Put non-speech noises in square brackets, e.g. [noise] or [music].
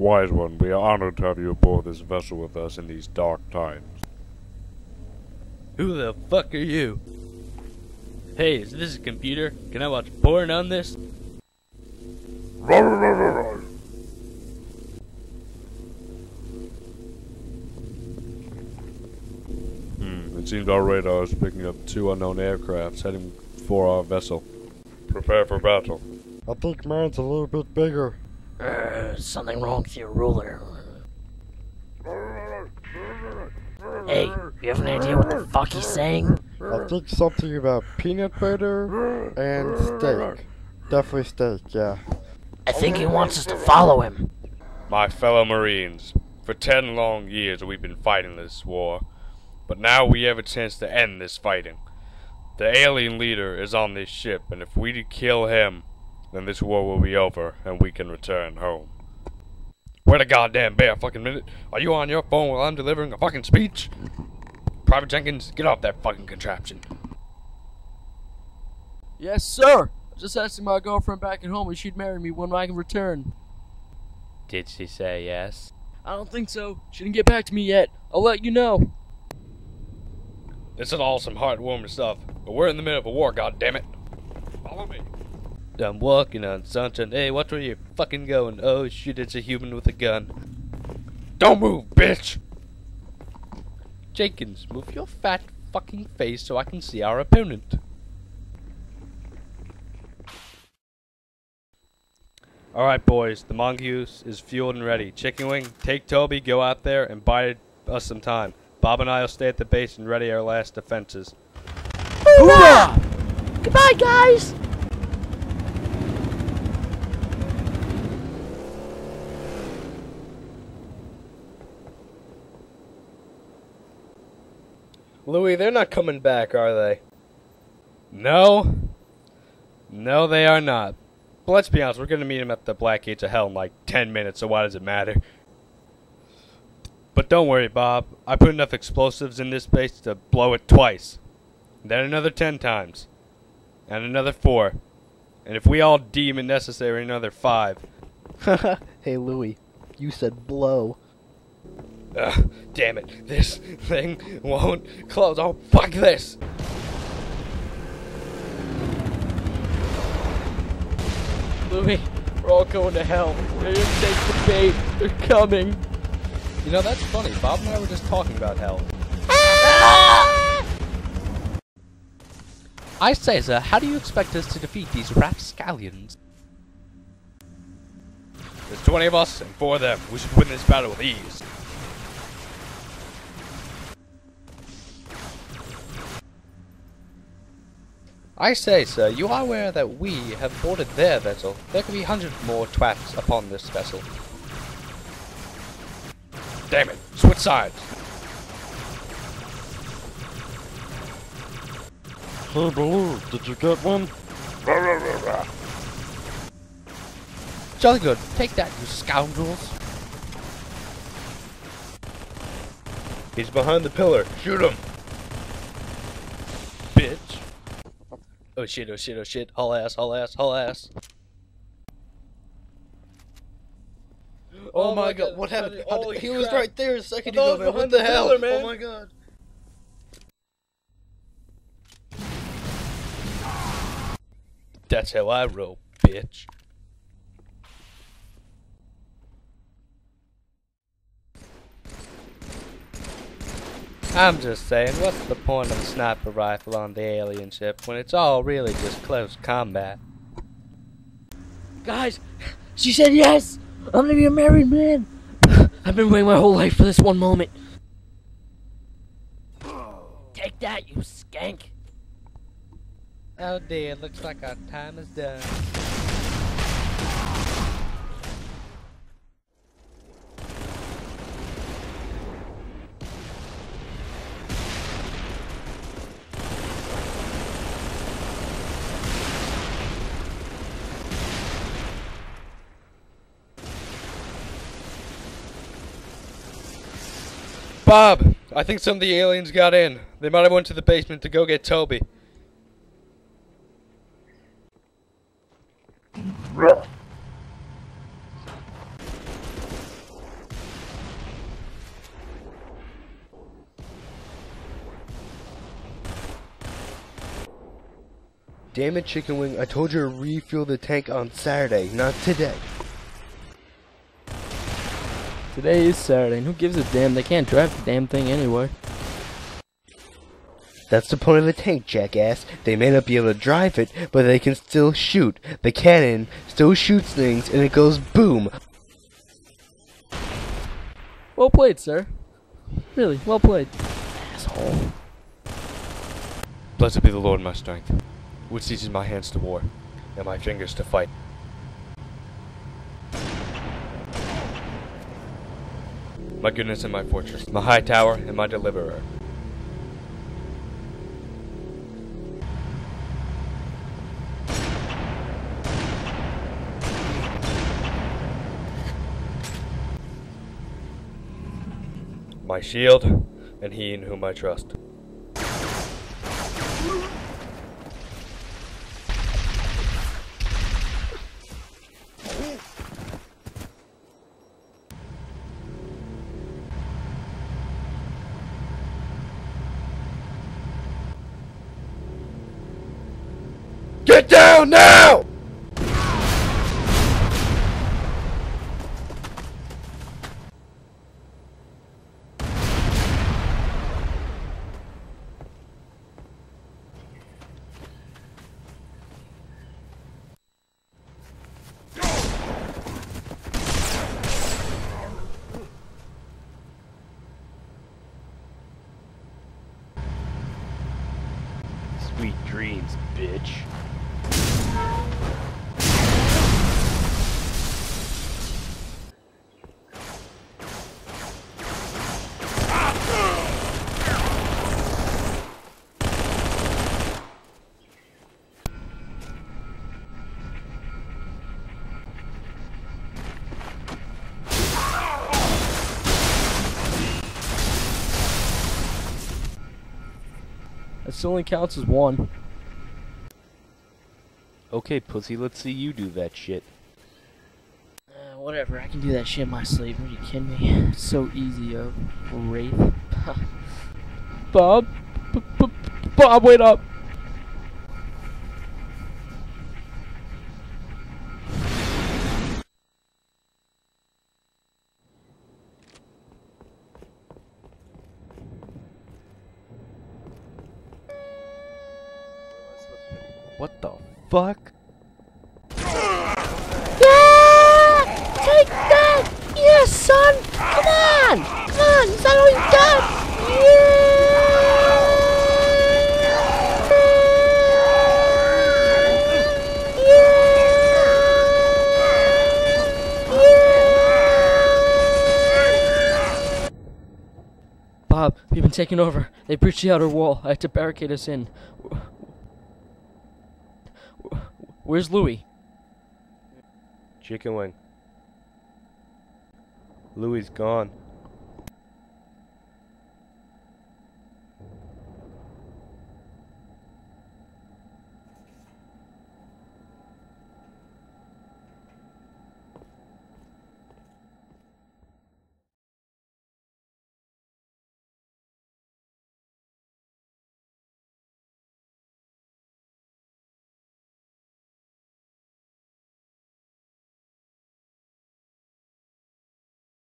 Wise one, we are honored to have you aboard this vessel with us in these dark times. Who the fuck are you? Hey, is this a computer? Can I watch porn on this? Hmm, it seems our radar is picking up two unknown aircrafts heading for our vessel. Prepare for battle. I think mine's a little bit bigger. Uh, something wrong with your ruler. Hey, you have an idea what the fuck he's saying? I think something about peanut butter and steak. Definitely steak, yeah. I think he wants us to follow him. My fellow Marines, for ten long years we've been fighting this war, but now we have a chance to end this fighting. The alien leader is on this ship, and if we kill him, then this war will be over and we can return home. Wait a goddamn bear fucking minute. Are you on your phone while I'm delivering a fucking speech? Private Jenkins, get off that fucking contraption. Yes, sir. Just asking my girlfriend back at home if she'd marry me when I can return. Did she say yes? I don't think so. She didn't get back to me yet. I'll let you know. This is all some heartwarming stuff, but we're in the middle of a war, goddammit. Follow me. I'm walking on sunshine. Hey, watch where you're fucking going. Oh shit, it's a human with a gun. Don't move, bitch! Jenkins, move your fat fucking face so I can see our opponent. Alright, boys, the mongoose is fueled and ready. Chicken Wing, take Toby, go out there, and buy us some time. Bob and I will stay at the base and ready our last defenses. Hoorah! Goodbye, guys! Louis, they're not coming back, are they? No. No, they are not. But let's be honest, we're going to meet them at the Black Gates of Hell in like 10 minutes, so why does it matter? But don't worry, Bob. I put enough explosives in this base to blow it twice. Then another 10 times. And another 4. And if we all deem it necessary, another 5. [laughs] hey, Louis, you said blow. Ugh, damn it. This thing won't close. Oh, fuck this. Louis, we're all going to hell. They're gonna take the bait. They're coming. You know, that's funny. Bob and I were just talking about hell. Ah! I say, sir, how do you expect us to defeat these rapscallions? There's 20 of us and 4 of them. We should win this battle with ease. I say, sir, you are aware that we have boarded their vessel. There could be hundreds more twats upon this vessel. Damn it. Switch sides. Hey, Baloo, did you get one? Jolly good. Take that, you scoundrels. He's behind the pillar. Shoot him. Bitch. Oh shit, oh shit, oh shit. Haul ass, haul ass, haul ass. [gasps] Oh, oh, my god, what happened? Holy he was right there a second ago, man. What the the hell? pillar, man. Oh my god. That's how I roll, bitch. I'm just saying, what's the point of a sniper rifle on the alien ship when it's all really just close combat? Guys, she said yes. I'm gonna be a married man. [sighs] I've been waiting my whole life for this one moment. Take that, you skank! Oh dear, looks like our time is done. Bob, I think some of the aliens got in. They might have went to the basement to go get Toby. Damn it, Chicken Wing, I told you to refuel the tank on Saturday, not today. Today is Saturday, and who gives a damn? They can't drive the damn thing anyway. That's the point of the tank, jackass. They may not be able to drive it, but they can still shoot. The cannon still shoots things, and it goes boom. Well played, sir. Really, well played. Asshole. Blessed be the Lord my strength, which teaches my hands to war, and my fingers to fight. My goodness and my fortress, my high tower and my deliverer. My shield, and he in whom I trust. Get down now! That still only counts as one. Okay, pussy, let's see you do that shit. Uh, whatever, I can do that shit in my sleep. Are you kidding me? It's so easy, yo. Wraith. [laughs] Bob? B- b- Bob, wait up! What the fuck? Yeah! Take that! Yes, son! Come on! Come on! Is that all you got? Bob, we've been taken over. They breached the outer wall. I had to barricade us in. Where's Louis? Chicken wing. Louis's gone.